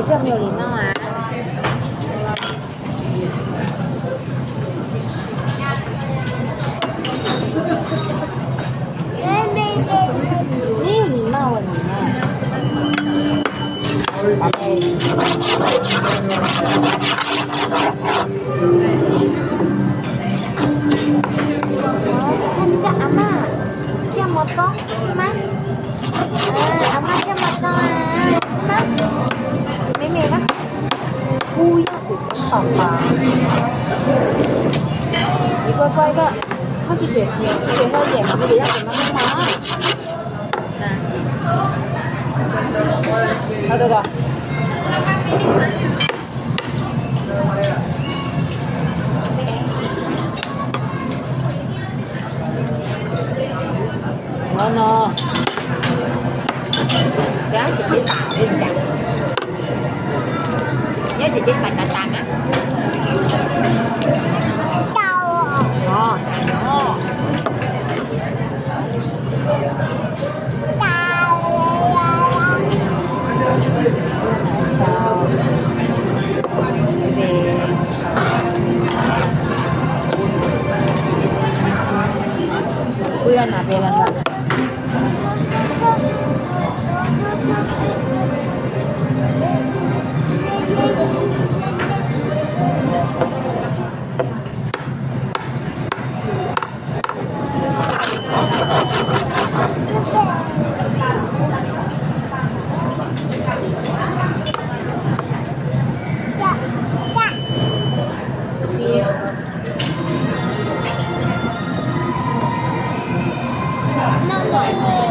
cái thơm nhiều đến nào à Kan juga ama. Siapa motor? Mas. Eh, ama 好宝，你乖乖的，他是水瓶，水瓶的脸不一样，怎么那么难？来，好哥哥。完了，两姐姐打人的。Cái gì cái tàn tàn tàn á nó nó chào về Uy, anh pera về Thank you. like